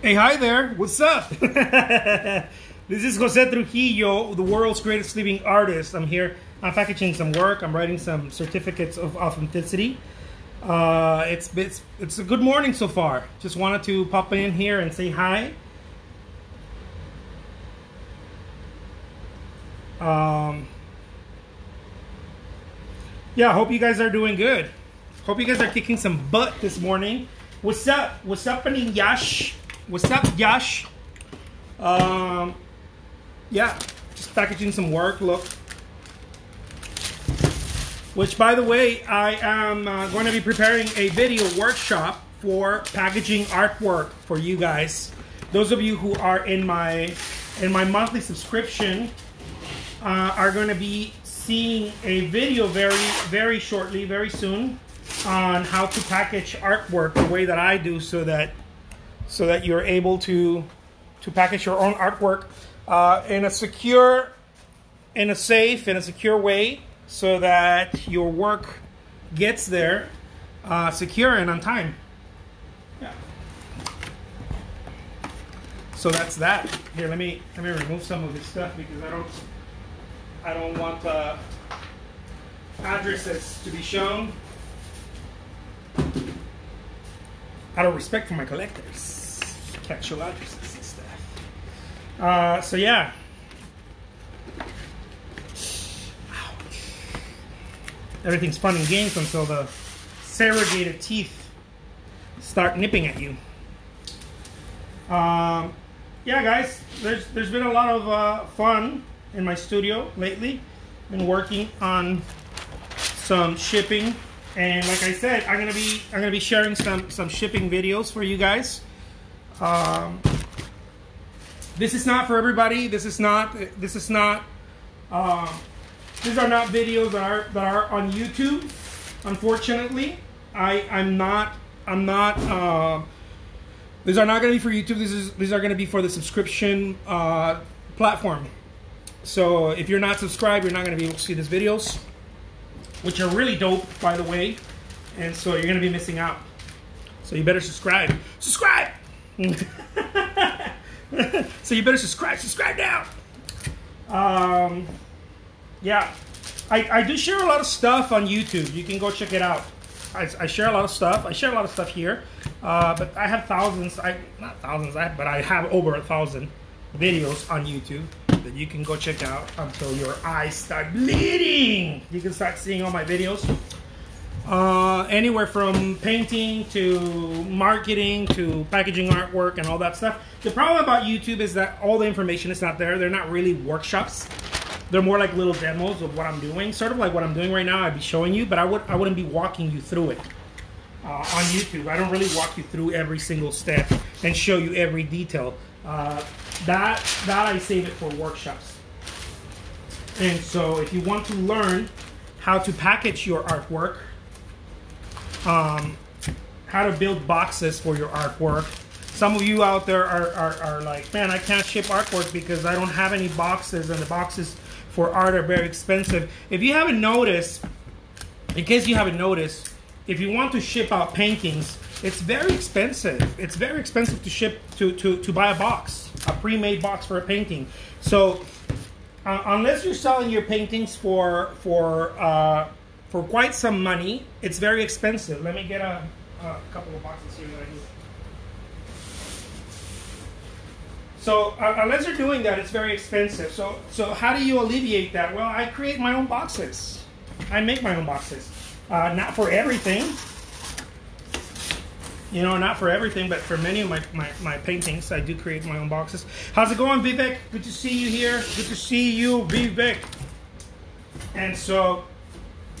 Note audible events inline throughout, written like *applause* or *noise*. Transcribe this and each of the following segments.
Hey, hi there. What's up? *laughs* this is Jose Trujillo, the world's greatest living artist. I'm here. I'm packaging some work. I'm writing some certificates of authenticity. Uh, it's, it's it's a good morning so far. Just wanted to pop in here and say hi. Um, yeah, hope you guys are doing good. Hope you guys are kicking some butt this morning. What's up? What's up, Yash? What's up, Yash? Um, yeah, just packaging some work. Look. Which, by the way, I am uh, going to be preparing a video workshop for packaging artwork for you guys. Those of you who are in my in my monthly subscription uh, are going to be seeing a video very very shortly, very soon, on how to package artwork the way that I do, so that so that you're able to to package your own artwork uh, in a secure, in a safe, in a secure way, so that your work gets there uh, secure and on time. Yeah. So that's that. Here, let me let me remove some of this stuff because I don't I don't want uh, addresses to be shown. Out of respect for my collectors catch addresses and stuff. Uh, so yeah. Everything's fun and games until the serrated teeth start nipping at you. Um, yeah, guys, there's there's been a lot of uh, fun in my studio lately. Been working on some shipping, and like I said, I'm gonna be I'm gonna be sharing some some shipping videos for you guys. Um, this is not for everybody. This is not. This is not. Um, these are not videos that are that are on YouTube. Unfortunately, I I'm not I'm not. Uh, these are not going to be for YouTube. This is these are going to be for the subscription uh, platform. So if you're not subscribed, you're not going to be able to see these videos, which are really dope, by the way. And so you're going to be missing out. So you better subscribe. Subscribe. *laughs* so you better subscribe. Subscribe now. Um, yeah, I, I do share a lot of stuff on YouTube. You can go check it out. I, I share a lot of stuff. I share a lot of stuff here, uh, but I have thousands. I not thousands, I, but I have over a thousand videos on YouTube that you can go check out until your eyes start bleeding. You can start seeing all my videos. Uh, anywhere from painting to marketing to packaging artwork and all that stuff. The problem about YouTube is that all the information is not there. They're not really workshops. They're more like little demos of what I'm doing, sort of like what I'm doing right now. I'd be showing you, but I would I wouldn't be walking you through it uh, on YouTube. I don't really walk you through every single step and show you every detail. Uh, that that I save it for workshops. And so, if you want to learn how to package your artwork um, how to build boxes for your artwork. Some of you out there are, are, are like, man, I can't ship artwork because I don't have any boxes and the boxes for art are very expensive. If you haven't noticed, in case you haven't noticed, if you want to ship out paintings, it's very expensive. It's very expensive to ship to, to, to buy a box, a pre-made box for a painting. So uh, unless you're selling your paintings for for uh, for quite some money. It's very expensive. Let me get a, a couple of boxes here that I need. So uh, unless you're doing that, it's very expensive. So so how do you alleviate that? Well, I create my own boxes. I make my own boxes. Uh, not for everything. You know, not for everything, but for many of my, my, my paintings, I do create my own boxes. How's it going, Vivek? Good to see you here. Good to see you, Vivek. And so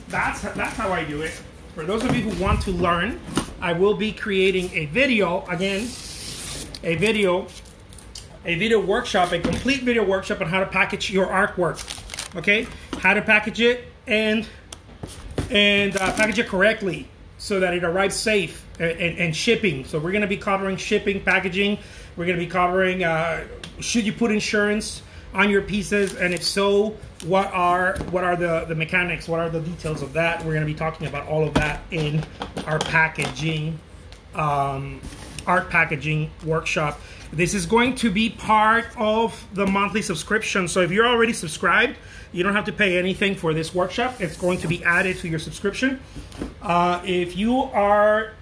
that's that's how I do it. For those of you who want to learn, I will be creating a video again, a video, a video workshop, a complete video workshop on how to package your artwork. Okay, how to package it and and uh, package it correctly so that it arrives safe and, and, and shipping. So we're going to be covering shipping, packaging. We're going to be covering uh, should you put insurance on your pieces, and if so, what are what are the the mechanics? What are the details of that? We're going to be talking about all of that in our packaging um, art packaging workshop. This is going to be part of the monthly subscription. So if you're already subscribed, you don't have to pay anything for this workshop. It's going to be added to your subscription. Uh, if you are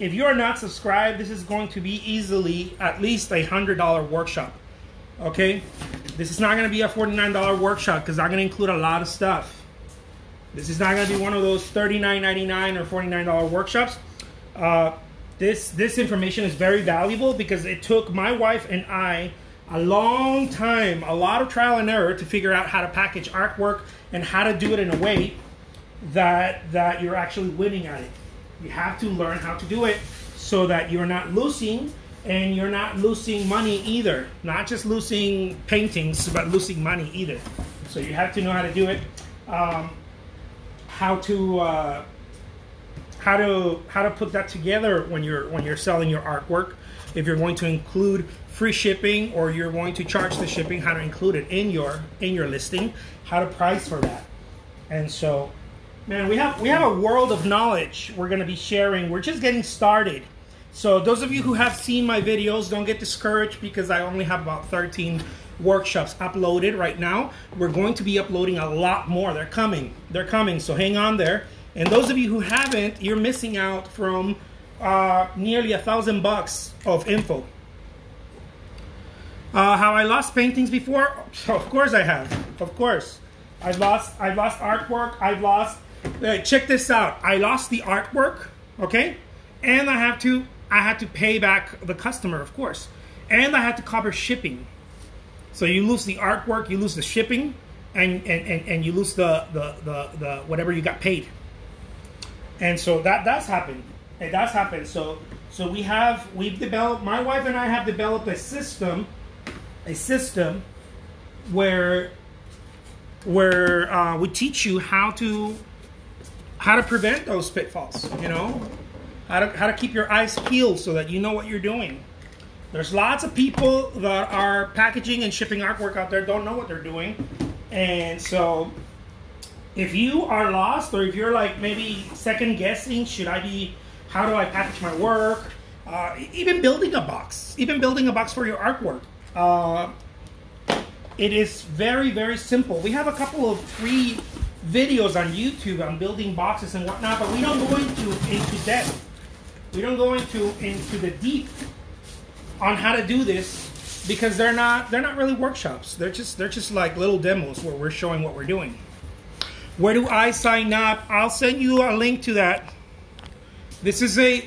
if you are not subscribed, this is going to be easily at least a hundred dollar workshop. Okay, this is not going to be a forty nine dollar workshop because I'm going to include a lot of stuff. This is not going to be one of those $39.99 or forty nine dollar workshops. Uh, this this information is very valuable because it took my wife and I a long time, a lot of trial and error to figure out how to package artwork and how to do it in a way that that you're actually winning at it. You have to learn how to do it so that you're not losing and you're not losing money either. Not just losing paintings, but losing money either. So you have to know how to do it. Um, how to uh, how to how to put that together when you're when you're selling your artwork. If you're going to include free shipping or you're going to charge the shipping, how to include it in your in your listing, how to price for that. And so, man, we have we have a world of knowledge we're going to be sharing. We're just getting started. So those of you who have seen my videos, don't get discouraged because I only have about 13 workshops uploaded right now. We're going to be uploading a lot more. They're coming. They're coming. So hang on there. And those of you who haven't, you're missing out from uh, nearly a thousand bucks of info. Uh, how I lost paintings before? *laughs* Of course I have. Of course, I've lost. I've lost artwork. I've lost. Uh, check this out. I lost the artwork. Okay, and I have to. I had to pay back the customer, of course, and I had to cover shipping. So you lose the artwork, you lose the shipping, and and, and, and you lose the, the, the, the whatever you got paid. And so that that's happened. It does happen. So so we have we've developed my wife and I have developed a system, a system where where uh, we teach you how to how to prevent those pitfalls. You know, how to how to keep your eyes peeled so that you know what you're doing. There's lots of people that are packaging and shipping artwork out there don't know what they're doing, and so if you are lost or if you're like maybe second guessing, should I be, how do I package my work? Uh, even building a box, even building a box for your artwork. Uh, it is very, very simple. We have a couple of free videos on YouTube on building boxes and whatnot, but we don't go into into depth. We don't go into into the deep on how to do this because they're not they're not really workshops. They're just they're just like little demos where we're showing what we're doing. Where do I sign up? I'll send you a link to that. This is a,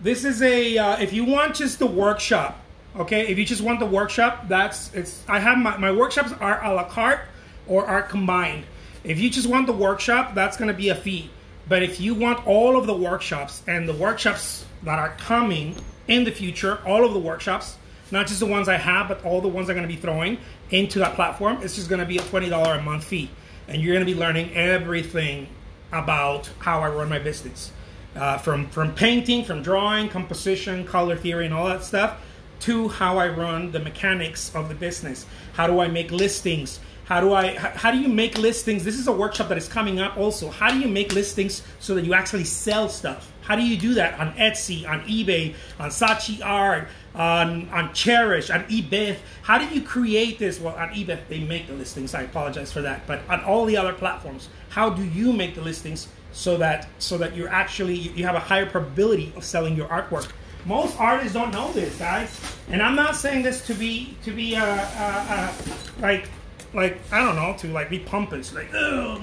this is a, uh, if you want just the workshop, okay? If you just want the workshop, that's, it's, I have my, my workshops are a la carte or are combined. If you just want the workshop, that's gonna be a fee. But if you want all of the workshops and the workshops that are coming in the future, all of the workshops, not just the ones I have, but all the ones I'm gonna be throwing into that platform, it's just gonna be a $20 a month fee and you're going to be learning everything about how I run my business. Uh, from from painting, from drawing, composition, color theory, and all that stuff, to how I run the mechanics of the business. How do I make listings? How do I? How do you make listings? This is a workshop that is coming up. Also, how do you make listings so that you actually sell stuff? How do you do that on Etsy, on eBay, on Saatchi Art, on on Chairish, on eBay? How do you create this? Well, on eBay they make the listings. I apologize for that, but on all the other platforms, how do you make the listings so that so that you're actually you have a higher probability of selling your artwork? Most artists don't know this, guys, and I'm not saying this to be to be uh, uh, uh like like I don't know to like be pompous. Like,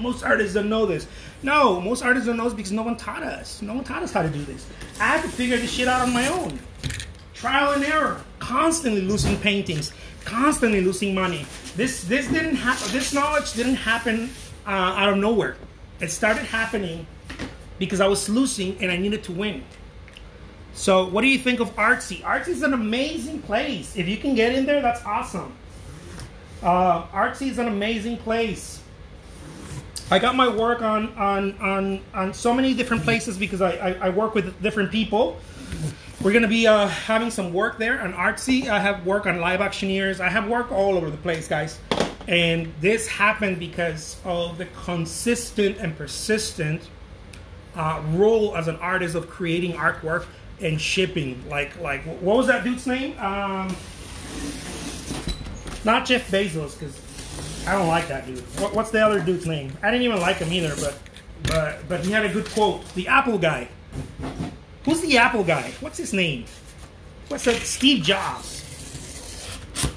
most artists don't know this. No, most artists don't know this because no one taught us. No one taught us how to do this. I had to figure this shit out on my own. Trial and error, constantly losing paintings, constantly losing money. This this didn't happen. This knowledge didn't happen uh, out of nowhere. It started happening because I was losing and I needed to win. So, what do you think of Artsy? Artsy is an amazing place. If you can get in there, that's awesome. Uh, Artsy is an amazing place. I got my work on on on on so many different places because I I, I work with different people. We're gonna be uh, having some work there on Artsy. I have work on live auctioneers. I have work all over the place, guys. And this happened because of the consistent and persistent uh, role as an artist of creating artwork and shipping. Like like what was that dude's name? Um, not Jeff Bezos because I don't like that dude. What, what's the other dude's name? I didn't even like him either, but but but he had a good quote. The Apple guy. Who's the Apple guy? What's his name? What's that? Steve Jobs.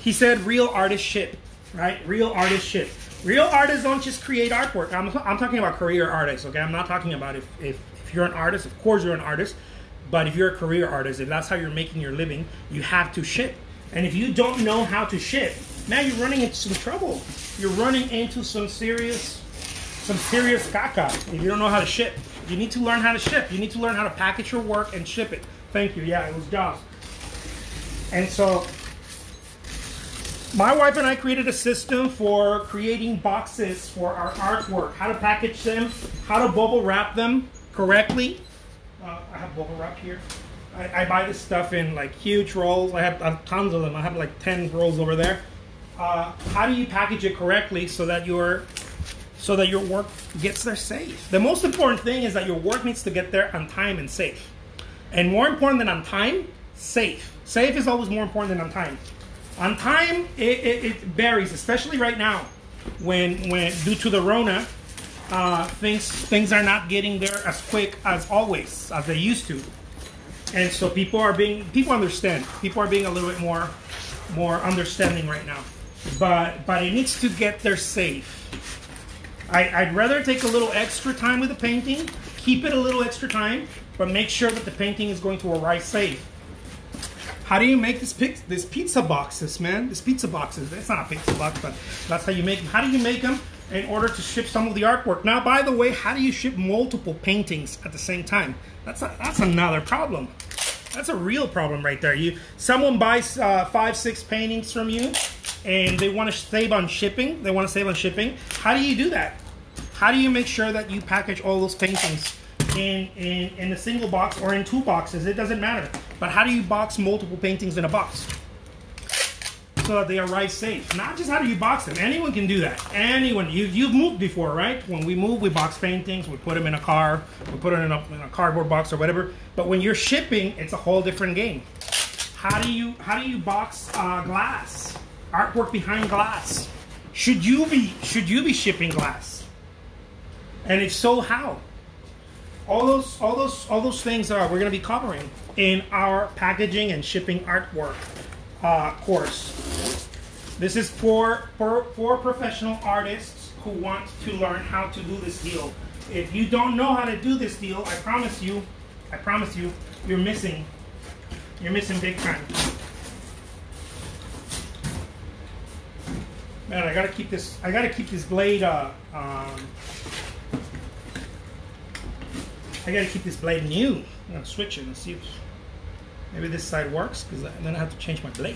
He said, "Real artists ship, right? Real artists ship. Real artists don't just create artwork. I'm, I'm talking about career artists. Okay, I'm not talking about if, if if you're an artist. Of course, you're an artist, but if you're a career artist, if that's how you're making your living, you have to ship. And if you don't know how to ship, man, you're running into some trouble. You're running into some serious, some serious caca if you don't know how to ship. You need to learn how to ship. You need to learn how to package your work and ship it. Thank you. Yeah, it was Jobs. And so, my wife and I created a system for creating boxes for our artwork. How to package them, how to bubble wrap them correctly. Uh, I have bubble wrap here. I, I, buy this stuff in like huge rolls. I have, I have, tons of them. I have like 10 rolls over there. Uh, how do you package it correctly so that your so that your work gets there safe? The most important thing is that your work needs to get there on time and safe. And more important than on time, safe. Safe is always more important than on time. On time, it, it, it varies, especially right now, when when due to the Rona, uh, things things are not getting there as quick as always as they used to, and so people are being people understand. People are being a little bit more more understanding right now, but but it needs to get there safe. I, I'd rather take a little extra time with the painting, keep it a little extra time, but make sure that the painting is going to arrive safe. How do you make this this pizza boxes, man? This pizza boxes. It's not a pizza box, but that's how you make them. How do you make them in order to ship some of the artwork? Now, by the way, how do you ship multiple paintings at the same time? That's a, that's another problem. That's a real problem right there. You someone buys uh, five, six paintings from you, and they want to save on shipping. They want to save on shipping. How do you do that? How do you make sure that you package all those paintings in, in, in a single box or in two boxes? It doesn't matter. But how do you box multiple paintings in a box? So that they arrive safe. Not just how do you box them. Anyone can do that. Anyone. You, you've moved before, right? When we move, we box paintings. We put them in a car. We put it in a, in a cardboard box or whatever. But when you're shipping, it's a whole different game. How do you how do you box uh, glass? Artwork behind glass. Should you be should you be shipping glass? And if so, how? all those all those all those things are we're going to be covering in our packaging and shipping artwork uh, course. This is for, for for professional artists who want to learn how to do this deal. If you don't know how to do this deal i promise you i promise you you're missing you're missing big time. Man i gotta keep this i gotta keep this blade uh, um, I gotta keep this blade new. I'm gonna switch it and see if maybe this side works because then I have to change my blade.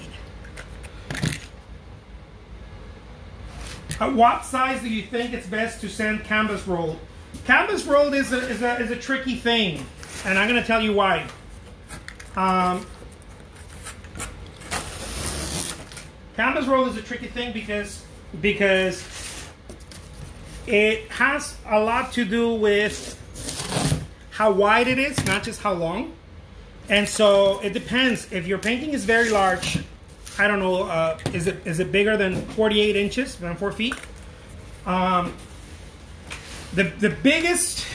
At what size do you think it's best to send canvas roll? Canvas rolled is a, is a, is a tricky thing, and I'm gonna tell you why. Um, canvas roll is a tricky thing because because it has a lot to do with how wide it is, not just how long. And so it depends. If your painting is very large, I don't know, uh, is it is it bigger than 48 inches, than four feet? Um, the the biggest,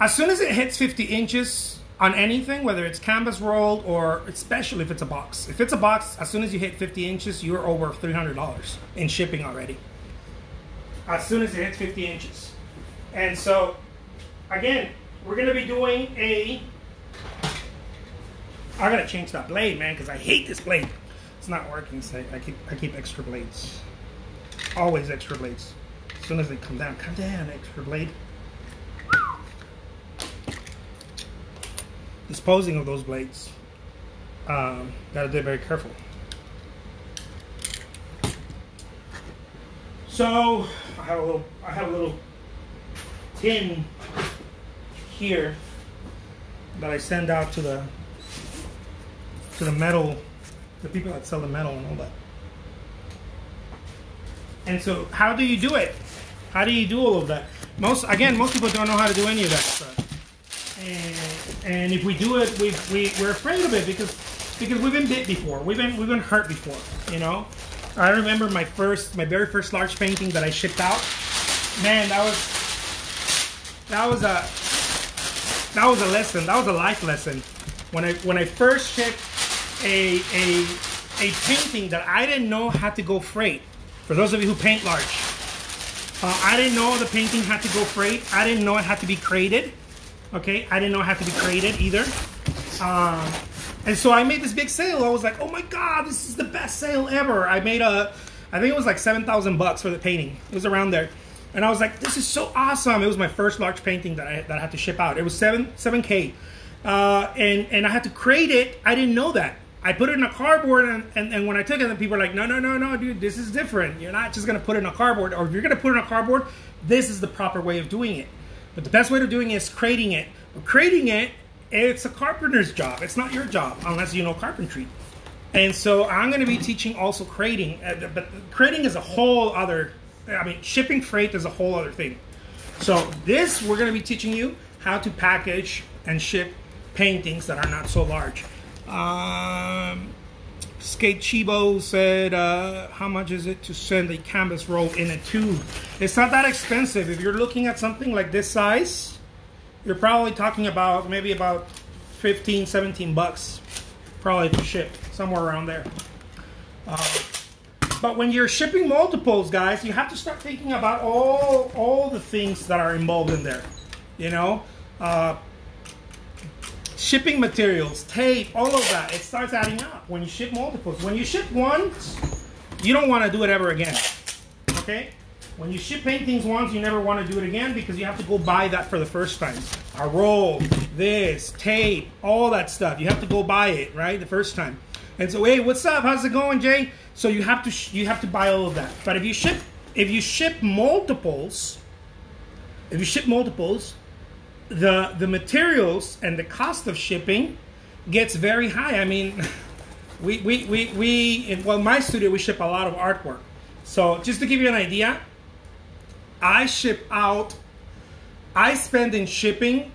as soon as it hits 50 inches on anything, whether it's canvas rolled or especially if it's a box. If it's a box, as soon as you hit 50 inches, you're over $300 in shipping already. As soon as it hits 50 inches. And so, again, we're going to be doing a. I gotta change that blade, man, because I hate this blade. It's not working. So I keep I keep extra blades. Always extra blades. As soon as they come down, come down, extra blade. Disposing of those blades. Um, gotta be very careful. So I have a little I have a little tin here that I send out to the to the metal, the people that sell the metal and all that. And so, how do you do it? How do you do all of that? Most again, most people don't know how to do any of that stuff. and, and if we do it, we, we we're afraid of it because because we've been bit before. We've been we've been hurt before. You know, I remember my first my very first large painting that I shipped out. Man, that was that was a that was a lesson. That was a life lesson. When I when I first shipped a a a painting that I didn't know had to go freight. For those of you who paint large, uh, I didn't know the painting had to go freight. I didn't know it had to be crated. Okay, I didn't know it had to be crated either. Um, and so I made this big sale. I was like, oh my god, this is the best sale ever. I made a, I think it was like seven thousand bucks for the painting. It was around there. And I was like, this is so awesome. It was my first large painting that I, that I had to ship out. It was seven seven k, uh, and and I had to crate it. I didn't know that. I put it in a cardboard, and, and, and when I took it, the people were like, no, no, no, no, dude, this is different. You're not just gonna put it in a cardboard, or if you're gonna put it in a cardboard, this is the proper way of doing it. But the best way of doing it is crating it. But crating it, it's a carpenter's job. It's not your job unless you know carpentry. And so I'm to be teaching also crating, uh, but crating is a whole other. I mean, shipping freight is a whole other thing. So this we're to be teaching you how to package and ship paintings that are not so large. Um, Skate Chibo said, uh, "How much is it to send a canvas roll in a tube?" It's not that expensive. If you're looking at something like this size, you're probably talking about maybe about 15, 17 bucks, probably to ship somewhere around there. Uh, but when you're shipping multiples, guys, you have to start thinking about all all the things that are involved in there. You know, uh, shipping materials, tape, all of that. It starts adding up when you ship multiples. When you ship once, you don't want to do it ever again. Okay? When you ship paintings once, you never want to do it again because you have to go buy that for the first time. A roll, this, tape, all that stuff. You have to go buy it, right? The first time. And so, hey, what's up? How's it going, Jay? So you have to you have to buy all of that. But if you ship if you ship multiples, if you ship multiples, the the materials and the cost of shipping gets very high. I mean, *laughs* we we we, we in, well, my studio we ship a lot of artwork. So just to give you an idea, I ship out. I spend in shipping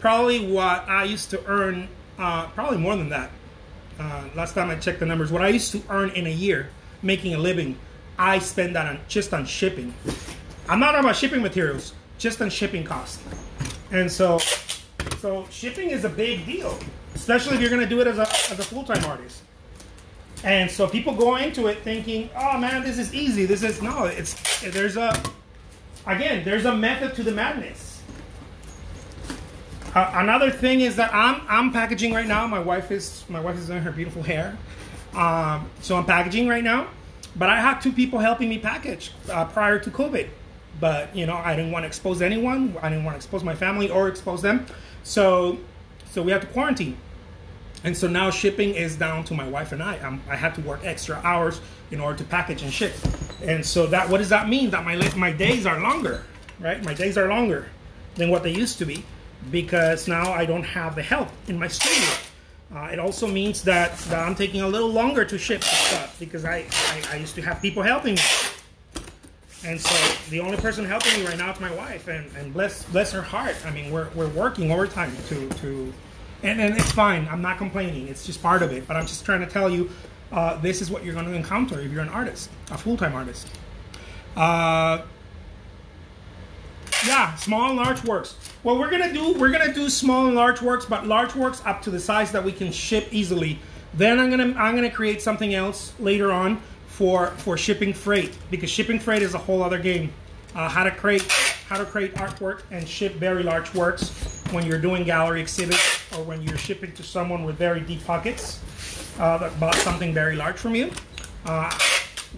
probably what I used to earn. Uh, probably more than that. Uh, last time I checked the numbers, what I used to earn in a year making a living, I spend that on just on shipping. I'm not talking about shipping materials, just on shipping costs. And so, so shipping is a big deal, especially if you're going to do it as a, as a full-time artist. And so people go into it thinking, "Oh man, this is easy. This is no. It's there's a again, there's a method to the madness." Uh, another thing is that I'm I'm packaging right now. My wife is my wife is doing her beautiful hair, um, so I'm packaging right now. But I had two people helping me package uh, prior to COVID. But you know, I didn't want to expose anyone. I didn't want to expose my family or expose them. So, so we had to quarantine. And so now shipping is down to my wife and I. I'm, I had to work extra hours in order to package and ship. And so that what does that mean? That my my days are longer, right? My days are longer than what they used to be because now I don't have the help in my studio. Uh, it also means that, that I'm taking a little longer to ship stuff because I, I, I used to have people helping me. And so the only person helping me right now is my wife, and, and bless bless her heart. I mean, we're, we're working overtime to to, and, and it's fine. I'm not complaining. It's just part of it. But I'm just trying to tell you, uh, this is what you're going to encounter if you're an artist, a full time artist. Uh, yeah, small and large works. What we're gonna do, we're gonna do small and large works, but large works up to the size that we can ship easily. Then I'm gonna I'm gonna create something else later on for for shipping freight because shipping freight is a whole other game. Uh, how to create how to create artwork and ship very large works when you're doing gallery exhibits or when you're shipping to someone with very deep pockets uh, that bought something very large from you. Uh,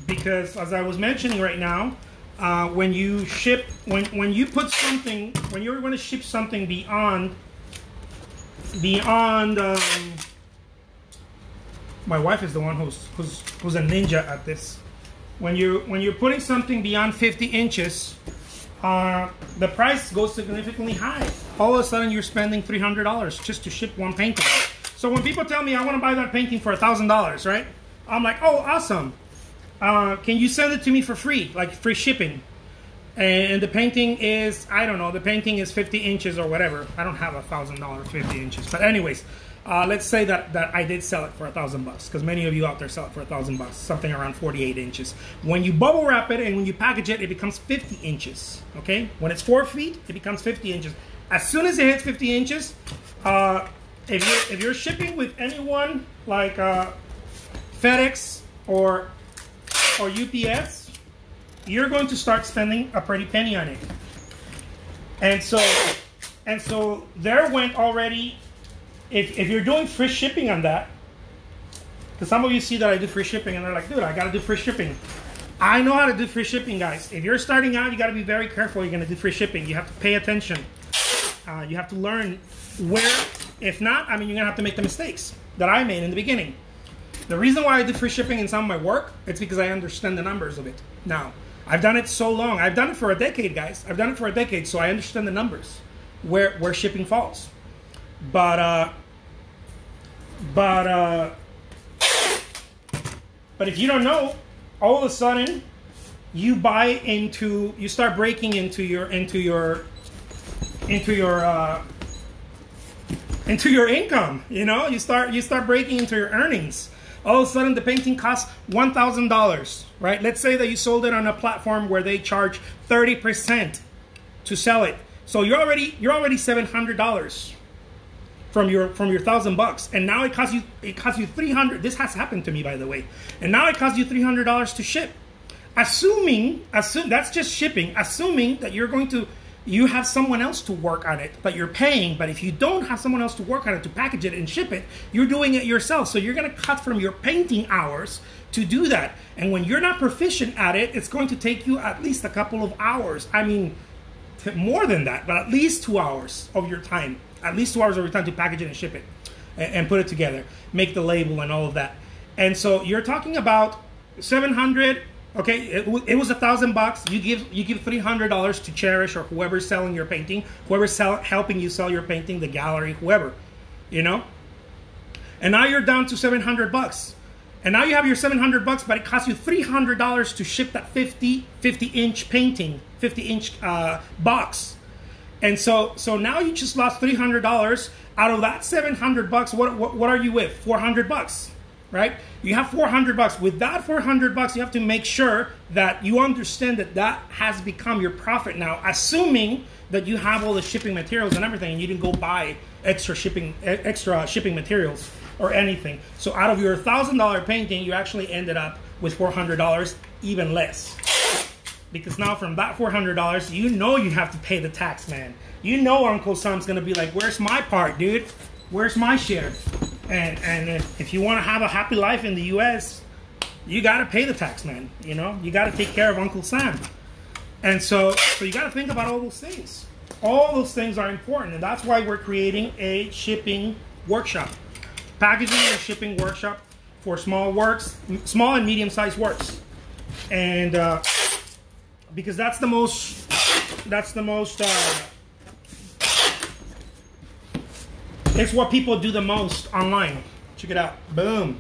because as I was mentioning right now, uh, when you ship when when you put something when you're going to ship something beyond beyond um, my wife is the one who's who's who's a ninja at this. When you when you're putting something beyond 50 inches, uh, the price goes significantly high. All of a sudden, you're spending $300 just to ship one painting. So when people tell me I want to buy that painting for $1,000, right? I'm like, oh, awesome. Uh, can you send it to me for free, like free shipping? and the painting is I don't know the painting is 50 inches or whatever. I don't have a thousand dollar 50 inches, but anyways, uh, let's say that that I did sell it for a thousand bucks because many of you out there sell it for a thousand bucks, something around 48 inches. When you bubble wrap it and when you package it, it becomes 50 inches. Okay, when it's four feet, it becomes 50 inches. As soon as it hits 50 inches, uh, if you're if you're shipping with anyone like uh, FedEx or or UPS, you're going to start spending a pretty penny on it. And so, and so there went already. If if you're doing free shipping on that, because some of you see that I do free shipping and they're like, dude, I gotta do free shipping. I know how to do free shipping, guys. If you're starting out, you gotta be very careful. You're gonna do free shipping. You have to pay attention. Uh, you have to learn where. If not, I mean, you're gonna have to make the mistakes that I made in the beginning. The reason why I do free shipping in some of my work, it's because I understand the numbers of it. Now, I've done it so long. I've done it for a decade, guys. I've done it for a decade, so I understand the numbers where where shipping falls. But uh but uh but if you don't know, all of a sudden you buy into you start breaking into your into your into your uh into your income, you know? You start you start breaking into your earnings all of a sudden the painting costs $1,000, right? Let's say that you sold it on a platform where they charge 30% to sell it. So you're already you're already $700 from your from your thousand bucks and now it costs you it costs you 300 this has happened to me by the way and now it costs you $300 to ship assuming assume that's just shipping assuming that you're going to you have someone else to work on it that you're paying. But if you don't have someone else to work on it, to package it and ship it, you're doing it yourself. So you're going to cut from your painting hours to do that. And when you're not proficient at it, it's going to take you at least a couple of hours. I mean, more than that, but at least two hours of your time. At least two hours your time to package it and ship it and, and put it together, make the label and all of that. And so you're talking about 700 Okay, it, it was a thousand bucks. You give you give three hundred dollars to Chairish or whoever's selling your painting, whoever's sell, helping you sell your painting, the gallery, whoever, you know. And now you're down to seven hundred bucks, and now you have your seven hundred bucks, but it costs you three hundred dollars to ship that 50, 50 inch painting, fifty inch uh, box, and so so now you just lost three hundred dollars out of that seven hundred bucks. What, what what are you with? Four hundred bucks right? You have 400 bucks. With that 400 bucks, you have to make sure that you understand that that has become your profit now, assuming that you have all the shipping materials and everything, and you didn't go buy extra shipping extra shipping materials or anything. So out of your thousand dollar painting, you actually ended up with 400 dollars, even less. Because now from that $400, you know you have to pay the tax, man. You know Uncle Sam's gonna be like, where's my part, dude? Where's my share? And and if, if you want to have a happy life in the U.S., you got to pay the tax, man. You know, you got to take care of Uncle Sam. And so, so you got to think about all those things. All those things are important, and that's why we're creating a shipping workshop, packaging and shipping workshop for small works, small and medium-sized works, and uh, because that's the most, that's the most. Uh, It's what people do the most online. Check it out. Boom.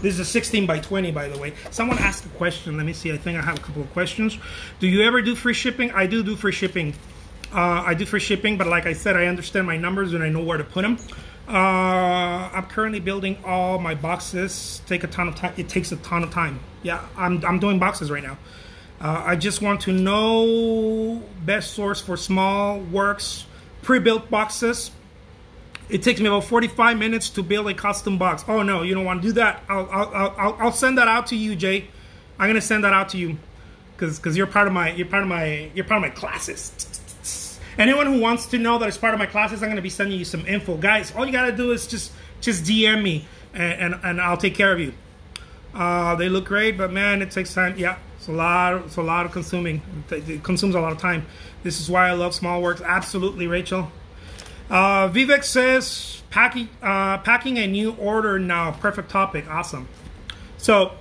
This is a 16 by 20, by the way. Someone asked a question. Let me see. I think I have a couple of questions. Do you ever do free shipping? I do do free shipping. Uh, I do free shipping, but like I said, I understand my numbers and I know where to put them. Uh, I'm currently building all my boxes. Take a ton of time. It takes a ton of time. Yeah, I'm, I'm doing boxes right now. Uh, I just want to know best source for small works, pre-built boxes, it takes me about 45 minutes to build a custom box. Oh no, you don't want to do that. I'll, I'll, I'll, I'll send that out to you, Jay. I'm gonna send that out to you because because you're part of my you're part of my you're part of my classes. Anyone who wants to know that it's part of my classes, I'm gonna be sending you some info, guys. All you gotta do is just just DM me and and, and I'll take care of you. Uh, they look great, but man, it takes time. Yeah, it's a lot. It's a lot of consuming. It consumes a lot of time. This is why I love small works. Absolutely, Rachel. Uh, Vivek says packing uh, packing a new order now. Perfect topic. Awesome. So,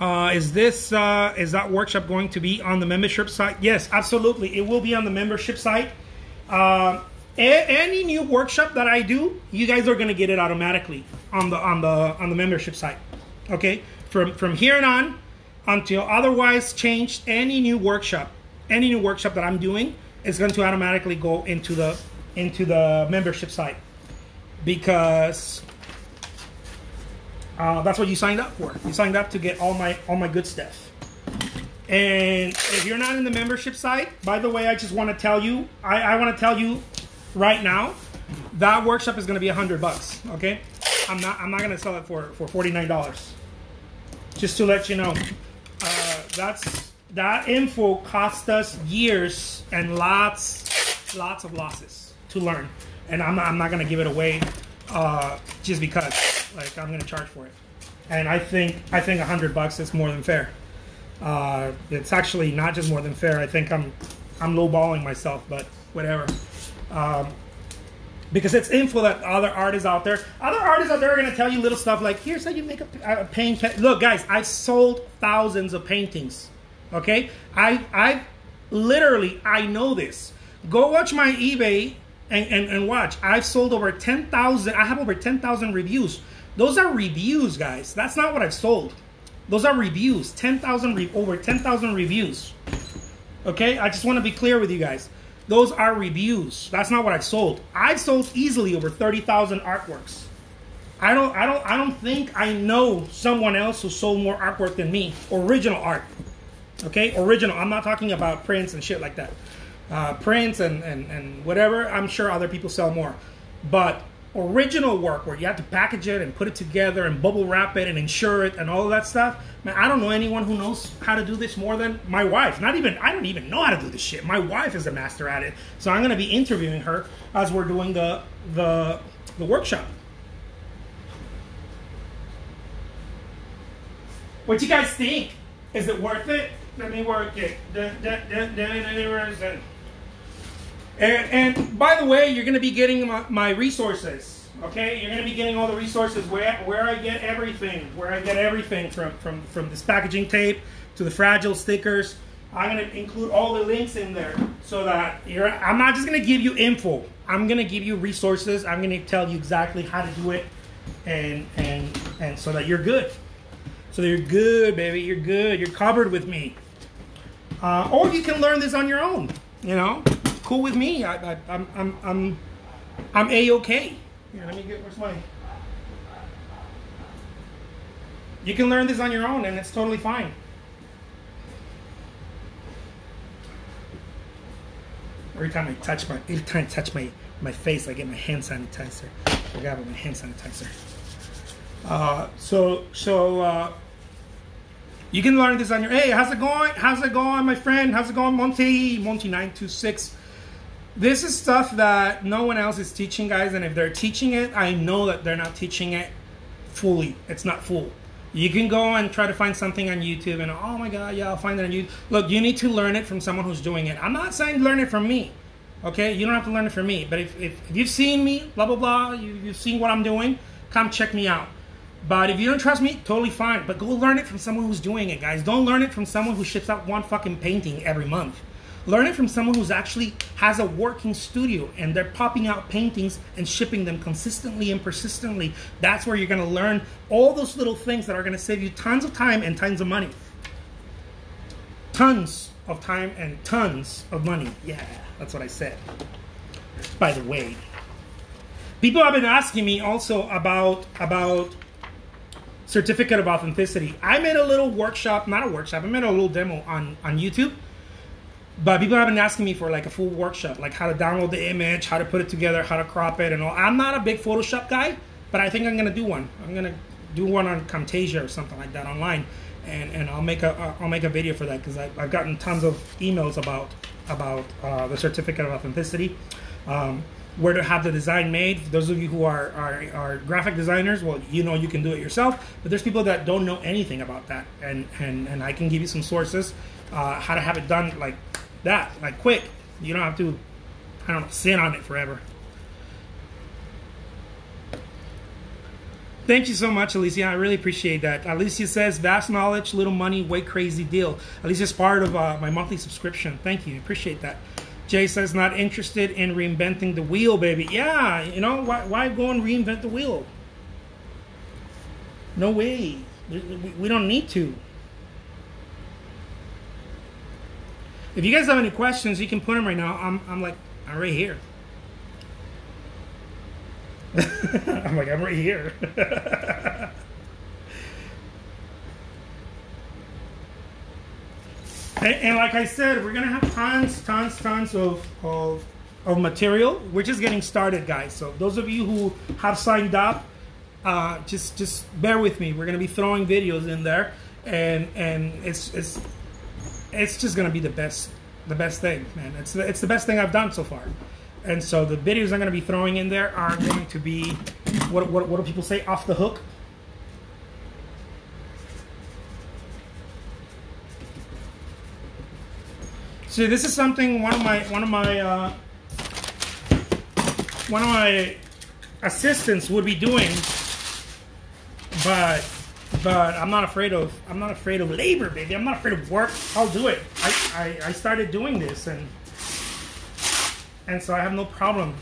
uh, is this uh, is that workshop going to be on the membership site? Yes, absolutely. It will be on the membership site. Uh, any new workshop that I do, you guys are going to get it automatically on the on the on the membership site. Okay, from from here on until otherwise changed, any new workshop any new workshop that I'm doing is going to automatically go into the into the membership site because uh, that's what you signed up for. You signed up to get all my all my good stuff. And if you're not in the membership site, by the way, I just want to tell you, I, I want to tell you right now, that workshop is going to be a hundred bucks. Okay, I'm not I'm not going to sell it for for forty nine dollars. Just to let you know, uh, that's that info cost us years and lots lots of losses to learn, and I'm not, I'm not to give it away uh, just because. Like I'm to charge for it, and I think I think a hundred bucks is more than fair. Uh, it's actually not just more than fair. I think I'm I'm lowballing myself, but whatever. Um, because it's info that other artists out there, other artists out there are to tell you little stuff like, "Here's how you make a, a paint." Look, guys, I've sold thousands of paintings. Okay, I I literally I know this. Go watch my eBay and, and, and watch. I've sold over ten thousand. I have over ten thousand reviews. Those are reviews, guys. That's not what I've sold. Those are reviews. 10,000 re- over 10,000 reviews. Okay? I just want to be clear with you guys. Those are reviews. That's not what I've sold. I've sold easily over 30,000 artworks. I don't I don't I don't think I know someone else who sold more artwork than me. Original art. Okay? Original. I'm not talking about prints and shit like that. Uh, prints and, and, and whatever, I'm sure other people sell more. But original work where you have to package it and put it together and bubble wrap it and insure it and all of that stuff. Man, I don't know anyone who knows how to do this more than my wife. Not even I don't even know how to do this shit. My wife is a master at it. So I'm gonna be interviewing her as we're doing the the the workshop. What you guys think? Is it worth it? Let me work it. And, and by the way, you're going to be getting my, my resources. Okay, you're going to be getting all the resources where where I get everything, where I get everything from from from this packaging tape to the fragile stickers. I'm going to include all the links in there so that you're. I'm not just going to give you info. I'm going to give you resources. I'm going to tell you exactly how to do it, and and and so that you're good. So that you're good, baby. You're good. You're covered with me. Uh, or you can learn this on your own. You know, cool with me. I, I, I'm, I'm, I'm, I'm a okay. Here, let me get where's my. You can learn this on your own, and it's totally fine. Every time I touch my, every time I touch my, my face, I get my hand sanitizer. I forgot about my hand sanitizer. Uh, so, so uh, you can learn this on your. Hey, how's it going? How's it going, my friend? How's it going, Monty? Monty nine two six. This is stuff that no one else is teaching, guys. And if they're teaching it, I know that they're not teaching it fully. It's not full. You can go and try to find something on YouTube, and oh my god, yeah, I'll find it on YouTube. Look, you need to learn it from someone who's doing it. I'm not saying learn it from me. Okay, you don't have to learn it from me. But if, if, if you've seen me, blah blah blah, you, you've seen what I'm doing, come check me out. But if you don't trust me, totally fine. But go learn it from someone who's doing it, guys. Don't learn it from someone who ships out one fucking painting every month. Learn it from someone who's actually has a working studio and they're popping out paintings and shipping them consistently and persistently. That's where you're going to learn all those little things that are going to save you tons of time and tons of money. Tons of time and tons of money. Yeah, that's what I said. By the way, people have been asking me also about about certificate of authenticity. I made a little workshop, not a workshop, I made a little demo on, on YouTube. But people have been asking me for like a full workshop, like how to download the image, how to put it together, how to crop it, and all. I'm not a big Photoshop guy, but I think I'm gonna do one. I'm gonna do one on Camtasia or something like that online, and, and I'll make a I'll make a video for that because I've gotten tons of emails about about uh, the certificate of authenticity. Um, where to have the design made. For those of you who are, are, are graphic designers, well, you know you can do it yourself. But there's people that don't know anything about that, and and, and I can give you some sources uh, how to have it done like that, like quick. You don't have to, I don't know, sit on it forever. Thank you so much, Alicia. I really appreciate that. Alicia says, vast knowledge, little money, way crazy deal. Alicia's part of uh, my monthly subscription. Thank you. Appreciate that. Jay says, not interested in reinventing the wheel, baby. Yeah, you know, why, why go and reinvent the wheel? No way. We, we don't need to. If you guys have any questions, you can put them right now. I'm, I'm like, I'm right here. *laughs* I'm like, I'm right here. *laughs* and, and, like I said, we're gonna have tons, tons, tons of, of of material. We're just getting started, guys. So those of you who have signed up, uh, just just bear with me. We're gonna be throwing videos in there, and and it's it's it's just gonna be the best the best thing, man. It's the, it's the best thing I've done so far. And so the videos I'm gonna be throwing in there are going to be what what what do people say off the hook? So this is something one of my one of my uh, one of my assistants would be doing, but but I'm not afraid of I'm not afraid of labor, baby. I'm not afraid of work. I'll do it. I, I, I started doing this and and so I have no problem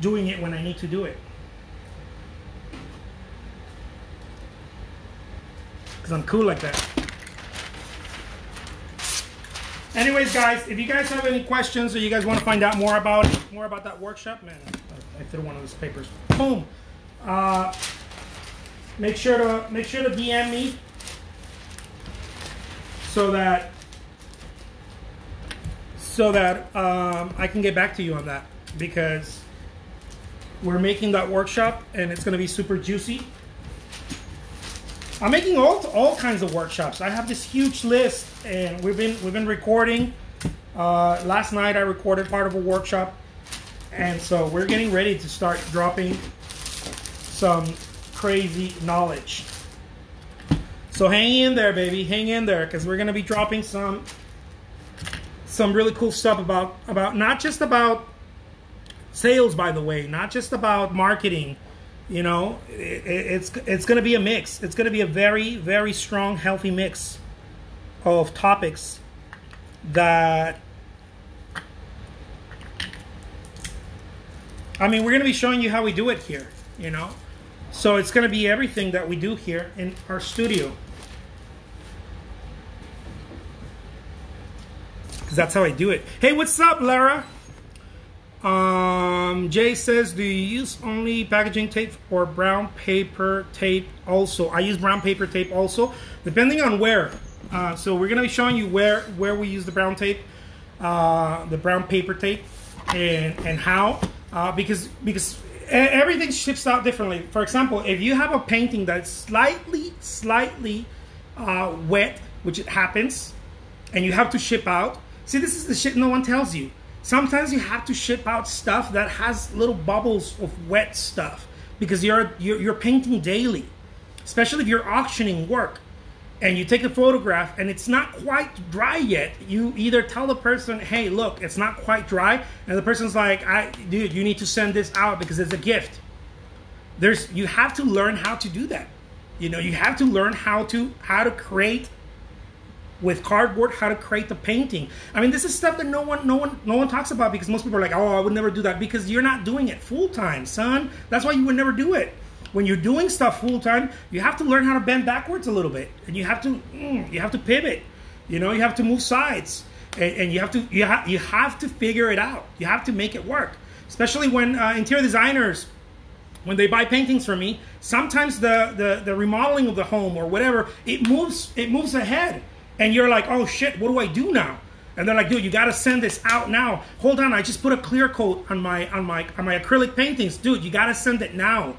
doing it when I need to do it. Because I'm cool like that. Anyways, guys, if you guys have any questions or you guys want to find out more about more about that workshop, man, I, I threw one of those papers. Boom. Uh, make sure to make sure to DM me so that so that um, I can get back to you on that because we're making that workshop and it's going to be super juicy. I'm making all all kinds of workshops. I have this huge list, and we've been we've been recording. Uh, last night I recorded part of a workshop, and so we're getting ready to start dropping some crazy knowledge. So hang in there, baby, hang in there, because we're gonna be dropping some some really cool stuff about about not just about sales, by the way, not just about marketing you know, it, it's it's to be a mix. It's to be a very very strong, healthy mix of topics that. I mean, we're going to be showing you how we do it here. You know, so it's going to be everything that we do here in our studio. Because that's how I do it. Hey, what's up, Lara? Um, Jay says, do you use only packaging tape or brown paper tape also? I use brown paper tape also, depending on where. Uh, so we're going to be showing you where, where we use the brown tape, uh, the brown paper tape, and, and how. Uh, because, because everything ships out differently. For example, if you have a painting that's slightly, slightly uh, wet, which it happens, and you have to ship out, see, this is the shit no one tells you Sometimes you have to ship out stuff that has little bubbles of wet stuff because you're, you're, you're painting daily, especially if you're auctioning work and you take a photograph and it's not quite dry yet, you either tell the person, "Hey, look, it's not quite dry," and the person's like, "I, dude, you need to send this out because it's a gift." There's you have to learn how to do that. You know, you have to learn how to how to create with cardboard how to create the painting. I mean, this is stuff that no one, no one, no one talks about because most people are like, "Oh, I would never do that," because you're not doing it full time, son. That's why you would never do it. When you're doing stuff full time, you have to learn how to bend backwards a little bit, and you have to, mm, you have to pivot. You know, you have to move sides, and, and you have to, you have, you have to figure it out. You have to make it work. Especially when uh, interior designers when they buy paintings from me, sometimes the, the, the remodeling of the home or whatever, it moves it moves ahead and you're like, oh shit, what do I do now? And they're like, dude, you gotta send this out now. Hold on, I just put a clear coat on my on my on my acrylic paintings, dude. You gotta send it now.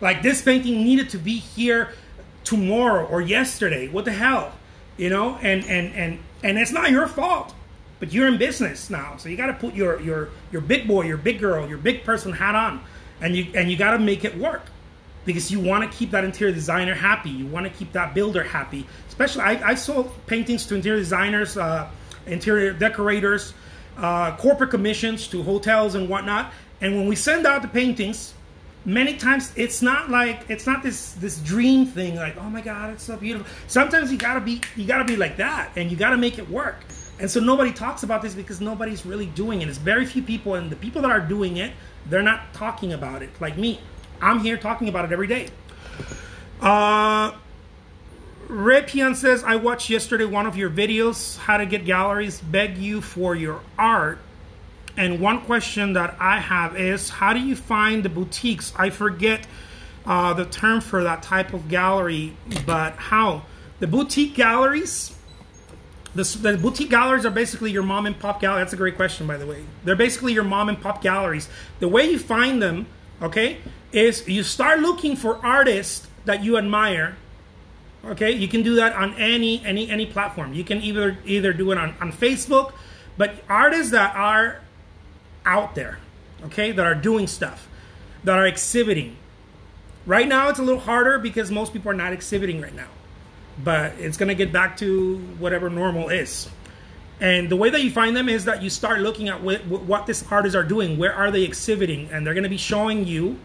Like this painting needed to be here tomorrow or yesterday. What the hell, you know? And and and and it's not your fault, but you're in business now, so you gotta put your your your big boy, your big girl, your big person hat on, and you and you gotta make it work because you want to keep that interior designer happy. You want to keep that builder happy. Especially, I, I sold paintings to interior designers, uh, interior decorators, uh, corporate commissions to hotels and whatnot. And when we send out the paintings, many times it's not like it's not this this dream thing like oh my god it's so beautiful. Sometimes you gotta be you gotta be like that, and you gotta make it work. And so nobody talks about this because nobody's really doing it. It's very few people, and the people that are doing it, they're not talking about it. Like me, I'm here talking about it every day. Uh, Repian says, I watched yesterday one of your videos, how to get galleries beg you for your art. And one question that I have is, how do you find the boutiques? I forget uh, the term for that type of gallery, but how? The boutique galleries, the, the, boutique galleries are basically your mom and pop gallery. That's a great question, by the way. They're basically your mom and pop galleries. The way you find them, okay, is you start looking for artists that you admire Okay, you can do that on any any any platform. You can either either do it on, on Facebook, but artists that are out there, okay, that are doing stuff, that are exhibiting. Right now it's a little harder because most people are not exhibiting right now. But it's gonna get back to whatever normal is. And the way that you find them is that you start looking at what, what these artists are doing. Where are they exhibiting? And they're to be showing you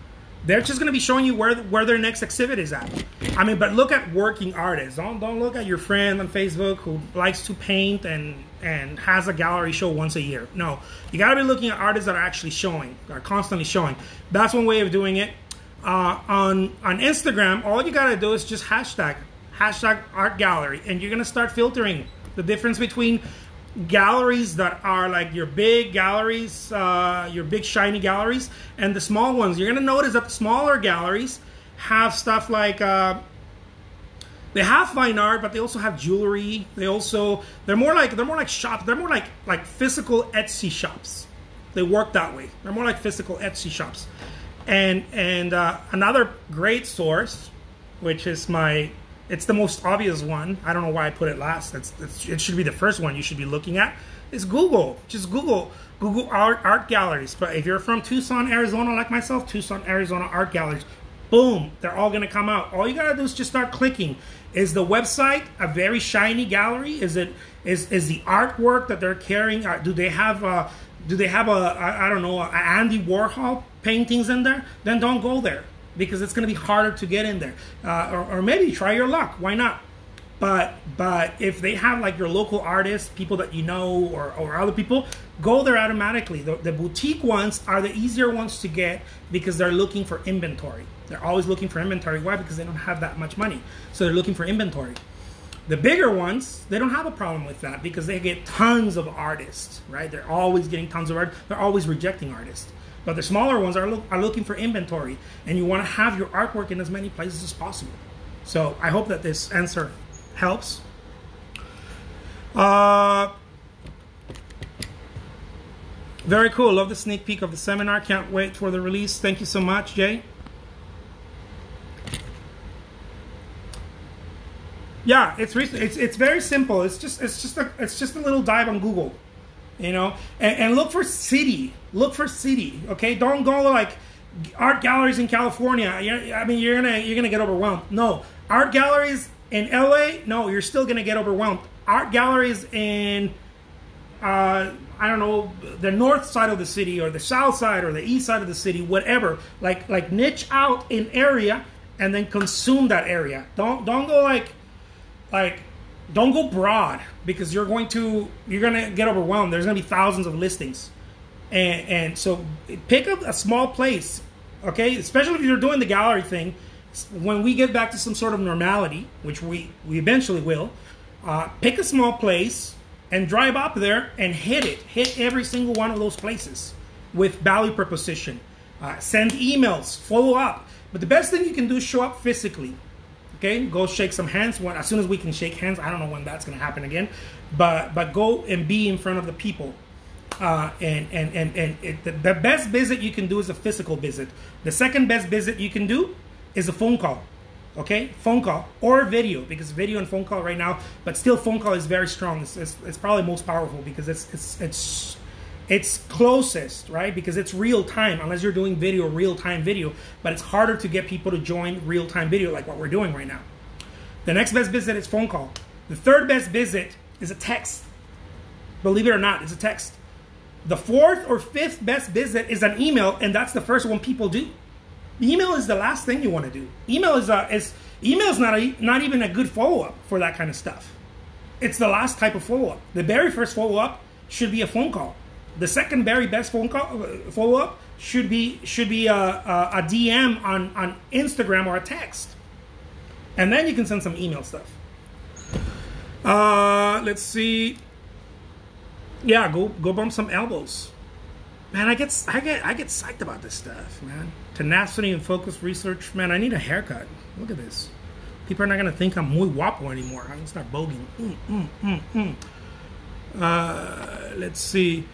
they're just to be showing you where where their next exhibit is at. I mean, but look at working artists. Don't don't look at your friend on Facebook who likes to paint and and has a gallery show once a year. No, you got to be looking at artists that are actually showing, are constantly showing. That's one way of doing it. Uh, on on Instagram, all you got to do is just hashtag hashtag art gallery, and you're gonna start filtering the difference between galleries that are like your big galleries, uh, your big shiny galleries, and the small ones. You're gonna notice that the smaller galleries have stuff like uh, they have fine art, but they also have jewelry. They also they're more like they're more like shops. They're more like like physical Etsy shops. They work that way. They're more like physical Etsy shops. And and uh, another great source, which is my it's the most obvious one. I don't know why I put it last. That's, that's it should be the first one you should be looking at. Is Google. Just Google Google art art galleries. But if you're from Tucson, Arizona, like myself, Tucson, Arizona art galleries, boom, they're all gonna come out. All you gotta do is just start clicking. Is the website a very shiny gallery? Is it is is the artwork that they're carrying? Uh, do they have a do they have a I, I don't know Andy Warhol paintings in there? Then don't go there because it's going to be harder to get in there. Uh, or, or, maybe try your luck. Why not? But but if they have like your local artists, people that you know, or, or other people, go there automatically. The, the boutique ones are the easier ones to get because they're looking for inventory. They're always looking for inventory. Why? Because they don't have that much money, so they're looking for inventory. The bigger ones, they don't have a problem with that because they get tons of artists, right? They're always getting tons of art. They're always rejecting artists. But the smaller ones are, look, are looking for inventory, and you want to have your artwork in as many places as possible. So I hope that this answer helps. Uh, very cool. Love the sneak peek of the seminar. Can't wait for the release. Thank you so much, Jay. Yeah, it's it's it's very simple. It's just it's just a it's just a little dive on Google you know and, and, look for city look for city okay don't go like art galleries in california i mean you're gonna you're gonna get overwhelmed no art galleries in la no you're still gonna get overwhelmed art galleries in uh, I don't know the north side of the city or the south side or the east side of the city, whatever. Like like niche out an area and then consume that area. Don't don't go like like don't go broad because you're going to you're going to get overwhelmed. There's going to be thousands of listings, and and so pick up a small place, okay? Especially if you're doing the gallery thing. When we get back to some sort of normality, which we we eventually will, uh, pick a small place and drive up there and hit it. Hit every single one of those places with value proposition. Uh, send emails, follow up. But the best thing you can do is show up physically. Okay, go shake some hands. When as soon as we can shake hands, I don't know when that's going to happen again, but but go and be in front of the people. Uh, and and and and it, the, the best visit you can do is a physical visit. The second best visit you can do is a phone call. Okay, phone call or video because video and phone call right now, but still phone call is very strong. It's, it's, it's probably most powerful because it's it's it's it's closest, right? Because it's real time, unless you're doing video, real time video. But it's harder to get people to join real time video like what we're doing right now. The next best visit is phone call. The third best visit is a text. Believe it or not, it's a text. The fourth or fifth best visit is an email, and that's the first one people do. Email is the last thing you want to do. Email is a, is email is not a, not even a good follow up for that kind of stuff. It's the last type of follow up. The very first follow up should be a phone call the second very best phone call uh, follow up should be should be a, a, a, DM on on Instagram or a text, and then you can send some email stuff. Uh, let's see. Yeah, go go bump some elbows. Man, I get I get I get psyched about this stuff, man. Tenacity and focus research, man. I need a haircut. Look at this. People are not gonna think I'm muy guapo anymore. I'm gonna start bogging. Mm, mm, mm, mm. Uh, let's see.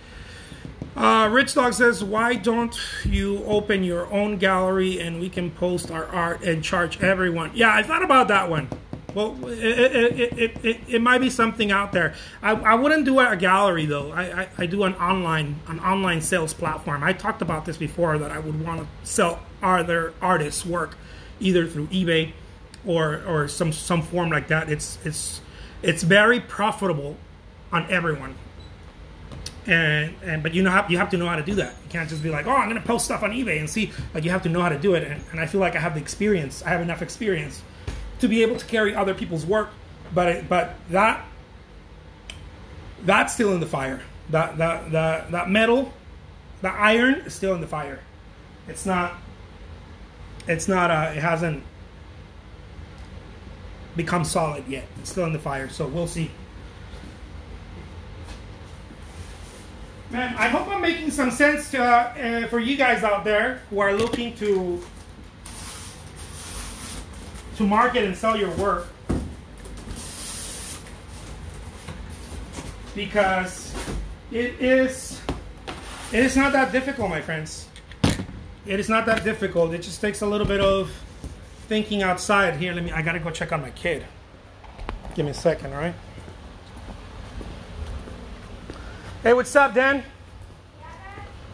Uh, Rich Dog says, "Why don't you open your own gallery and we can post our art and charge everyone?" Yeah, I thought about that one. Well, it, it, it, it, might be something out there. I, I wouldn't do a gallery though. I, I, I do an online an online sales platform. I talked about this before that I would want to sell other artists' work either through eBay or or some some form like that. It's it's it's very profitable on everyone. And, and but you know how, you have to know how to do that. You can't just be like, oh, I'm gonna post stuff on eBay and see. Like you have to know how to do it. And, and I feel like I have the experience. I have enough experience to be able to carry other people's work. But it, but that that's still in the fire. That that that that metal, the iron is still in the fire. It's not. It's not. Uh, it hasn't become solid yet. It's still in the fire. So we'll see. Man, I hope I'm making some sense to, uh, uh, for you guys out there who are looking to to market and sell your work. Because it is it is not that difficult, my friends. It is not that difficult. It just takes a little bit of thinking outside. Here, let me I gotta go check on my kid. Give me a second, all right? Hey, what's up, Dan?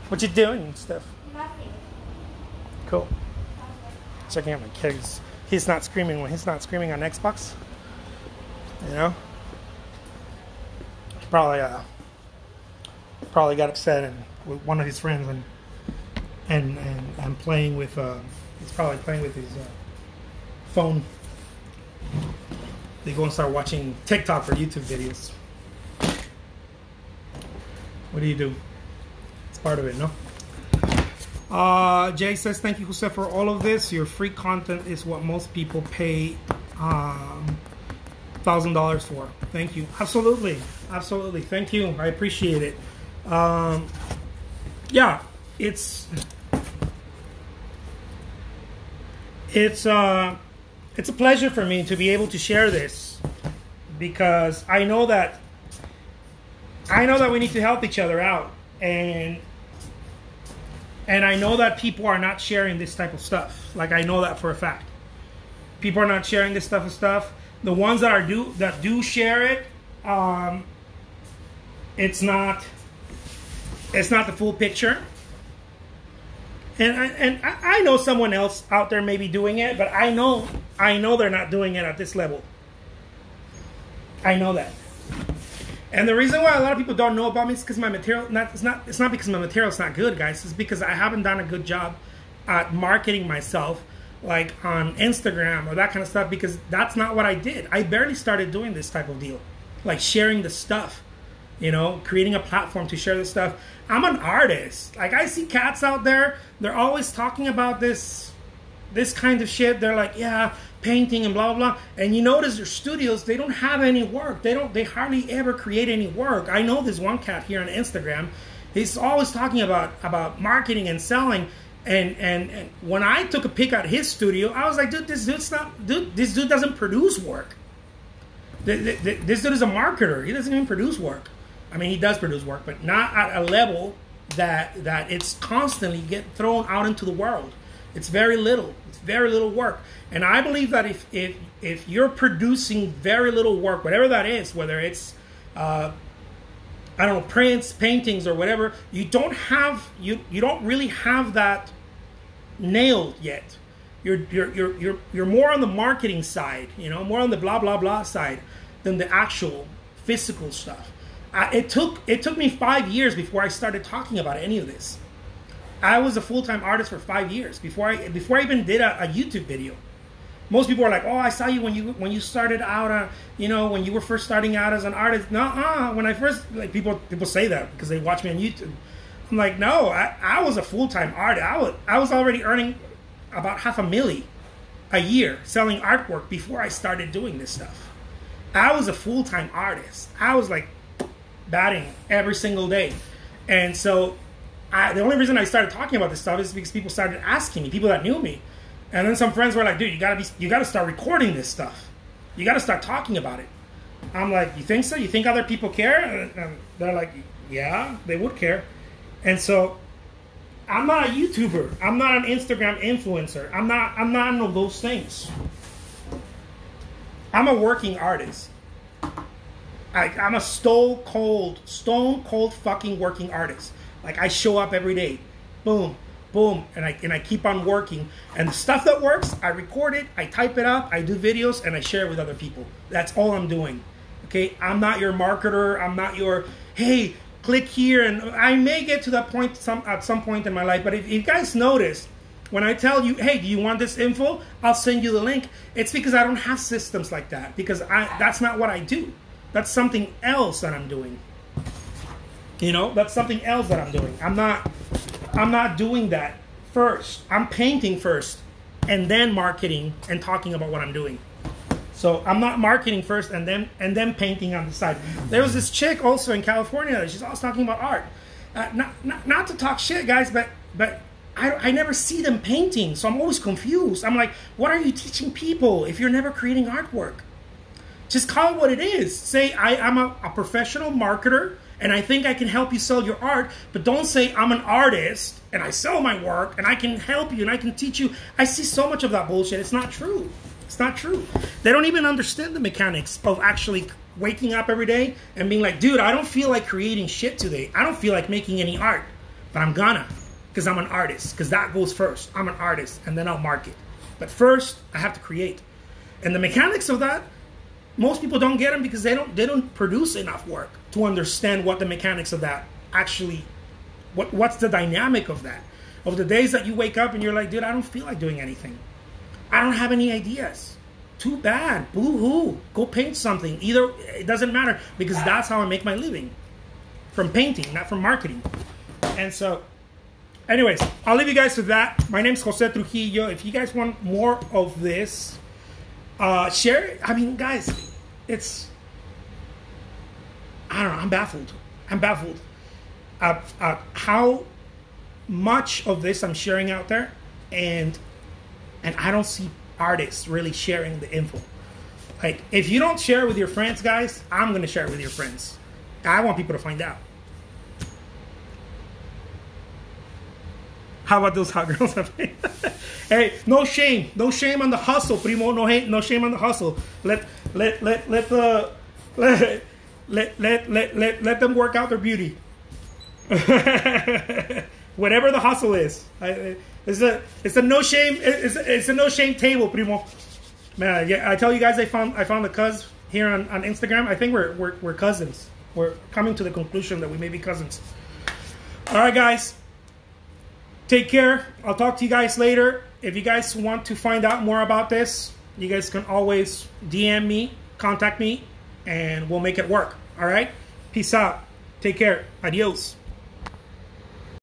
What you doing and stuff? Nothing. Cool. Checking out my kids. He's not screaming when he's not screaming on Xbox. You know? He probably uh probably got upset and with one of his friends and and and, and playing with uh he's probably playing with his uh, phone. They go and start watching TikTok or YouTube videos. What do you do? It's part of it, no? Uh, Jay says, thank you, Jose, for all of this. Your free content is what most people pay um, $1,000 for. Thank you. Absolutely. Absolutely. Thank you. I appreciate it. Um, yeah, it's it's uh it's a pleasure for me to be able to share this because I know that I know that we need to help each other out and and I know that people are not sharing this type of stuff. Like I know that for a fact. People are not sharing this type of stuff. The ones that are do that do share it, um, it's not it's not the full picture. And I, and I know someone else out there may be doing it, but I know I know they're not doing it at this level. I know that. And the reason why a lot of people don't know about me is because my material not it's not it's not because my material is not good, guys. It's because I haven't done a good job at marketing myself like on Instagram or that kind of stuff because that's not what I did. I barely started doing this type of deal. Like sharing the stuff, you know, creating a platform to share the stuff. I'm an artist. Like I see cats out there, they're always talking about this this kind of shit. They're like, yeah, painting and blah blah blah. And you notice their studios, they don't have any work. They don't they hardly ever create any work. I know this one cat here on Instagram. He's always talking about about marketing and selling. And, and and when I took a peek at his studio, I was like, dude, this dude's not dude. This dude doesn't produce work. This dude is a marketer. He doesn't even produce work. I mean, he does produce work, but not at a level that that it's constantly get thrown out into the world. It's very little. It's very little work. And I believe that if if if you're producing very little work, whatever that is, whether it's uh, I don't know prints, paintings, or whatever, you don't have you you don't really have that nailed yet. You're you're you're you're you're more on the marketing side, you know, more on the blah blah blah side than the actual physical stuff. I, it took it took me five years before I started talking about any of this. I was a full time artist for five years before I before I even did a, a, YouTube video. Most people are like, "Oh, I saw you when you when you started out, uh, you know, when you were first starting out as an artist." No, uh, when I first like people people say that because they watch me on YouTube. I'm like, no, I, I was a full time artist. I was I was already earning about half a milli a year selling artwork before I started doing this stuff. I was a full time artist. I was like batting every single day, and so I, the only reason I started talking about this stuff is because people started asking me, people that knew me, and then some friends were like, "Dude, you gotta be, you gotta start recording this stuff. You gotta start talking about it." I'm like, "You think so? You think other people care?" And they're like, "Yeah, they would care." And so I'm not a YouTuber. I'm not an Instagram influencer. I'm not. I'm not none of those things. I'm a working artist. I, I'm a stone cold, stone cold fucking working artist. Like I show up every day, boom, boom, and I and I keep on working. And the stuff that works, I record it, I type it up, I do videos, and I share it with other people. That's all I'm doing. Okay, I'm not your marketer. I'm not your hey click here and I may get to that point some at some point in my life. But if, if you guys notice, when I tell you, hey, do you want this info? I'll send you the link. It's because I don't have systems like that because I that's not what I do. That's something else that I'm doing. You know, that's something else that I'm doing. I'm not I'm not doing that first. I'm painting first and then marketing and talking about what I'm doing. So I'm not marketing first and then and then painting on the side. There was this chick also in California. She's always talking about art. Uh, not, not not to talk shit, guys, but but I, I never see them painting, so I'm always confused. I'm like, what are you teaching people if you're never creating artwork? Just call it what it is. Say I, I'm a, a professional marketer and I think I can help you sell your art, but don't say I'm an artist and I sell my work and I can help you and I can teach you. I see so much of that bullshit. It's not true. It's not true. They don't even understand the mechanics of actually waking up every day and being like, dude, I don't feel like creating shit today. I don't feel like making any art, but I'm gonna because I'm an artist, because that goes first. I'm an artist, and then I'll market. But first, I have to create. And the mechanics of that, most people don't get them because they don't they don't produce enough work to understand what the mechanics of that actually what what's the dynamic of that. Of the days that you wake up and you're like, dude, I don't feel like doing anything. I don't have any ideas. Too bad. Boo hoo. Go paint something. Either it doesn't matter because that's how I make my living. From painting, not from marketing. And so anyways, I'll leave you guys with that. My name's Jose Trujillo. If you guys want more of this, uh, share it. I mean, guys, it's I don't know. I'm baffled. I'm baffled at, at how much of this I'm sharing out there, and and I don't see artists really sharing the info. Like, if you don't share with your friends, guys, I'm gonna share it with your friends. I want people to find out. How about those hot girls? *laughs* hey, no shame, no shame on the hustle, primo. No hate, no shame on the hustle. Let let let let the *laughs* let let let let let, let them work out their beauty. *laughs* Whatever the hustle is, I, it's a it's a no shame it's a, it's a no shame table, primo. Man, yeah, I tell you guys, I found I found the cuz here on, on Instagram. I think we're, we're we're cousins. We're coming to the conclusion that we may be cousins. All right, guys. Take care. I'll talk to you guys later. If you guys want to find out more about this, you guys can always DM me, contact me, and we'll make it work. All right? Peace out. Take care. Adios.